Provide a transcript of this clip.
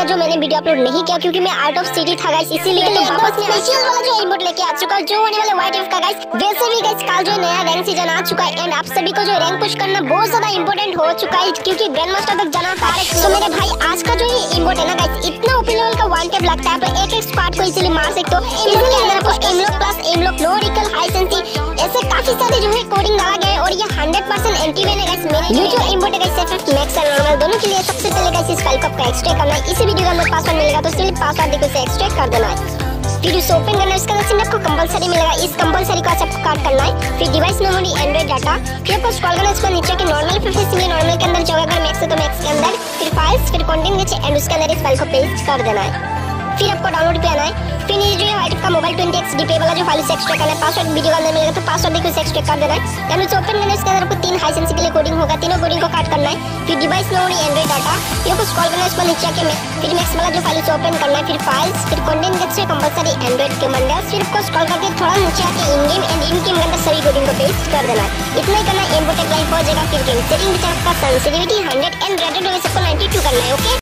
गया जो मैंने वीडियो अपलोड नहीं किया क्योंकि मैं आउट ऑफ़ सिटी था गाइस इसीलिए तो वापस में स्पेशल वाला जो इमोट लेके आ चुका हूँ जो होने वाला व्हाइट एफ़ का गाइस वैसे भी गाइस कल जो नया रैंक सीज़न आ चुका है एंड आप सभी को जो रैंक पुश करना बहुत ज़्यादा इंपॉर्टेंट हो चुका है क्योंकि ग्रैंड मास्टर तक जाना था तो मेरे भाई आज का जो ये इमोट है ना गाइस इतना ओपी लेवल का वन टैप लगता है आप एक एक स्क्वाड को इजीली मार सकते हो। इसके अंदर आपको aim lock plus aim lock low recoil high sensi ऐसे काफ़ी सारे जो है कोडिंग डाला गया है और ये 100% एंटी वेन है गाइस मेरे ये जो इमोट है गाइस सेट दोनों के लिए सबसे पहले गाइस इस फ़ाइल को आपको एक्सट्रैक्ट करना है। इसी वीडियो का अंदर पासवर्ड मिलेगा तो सिर्फ़ पासवर्ड देखो, इसे एक्सट्रैक्ट कर देना है। फिर उसे ओपन करना है, इसका अंदर आपको कंपलसरी मिलेगा। इस कंपलसरी को आपको काट करना है। फिर डिवाइस मेमोरी एंड्रॉइड डाटा फिर आपको स्क्रॉल करना है, इसको नीचे के नॉर्मल फिर सिंगल नॉर्मल के अंदर जाओगे अगर मैक्स है तो मैक्स के अंदर, फिर फाइल्स फिर कंटेंट नीचे एंड उसके अंदर इस फ़ाइल को पेस्ट कर देना है। फिर आपको डाउनलोड पे आना है। फिर ये जो है वाइट का मोबाइल 20x डीपी वाला जो फ़ाइल से एक्सट्रैक्ट करना है पासवर्ड वीडियो अंदर मिलेगा तो पासवर्ड देखो, इसे एक्सट्रैक्ट कर देना है। उसे ओपन करना है, इसके अंदर आपको तीन हाई सेंस के लिए कोडिंग होगा। तीनों कोडिंग को काट करना है। फिर में होनी एंड्रॉइड डाटा ये कुछ कॉल करना है इसको नीचे आके फिर मैक्स वाला जो फ़ाइल ओपन करना है, फिर फाइल्स फिर कंटेंट गेट से कंपलसरी एंड्रॉइड के मंडल्स फिर आपको स्क्रॉल करके थोड़ा नीचे आके in game and in game के अंदर सभी कोडिंग को पेस्ट कर देना है। इतना ही करना है एम्बोटेक लाइफ हो जाएगा, फिर गेम सेटिंग तरफ़ का सेंसिटिविटी 100 एंड रेटेड हो सबको 92 करना है ओके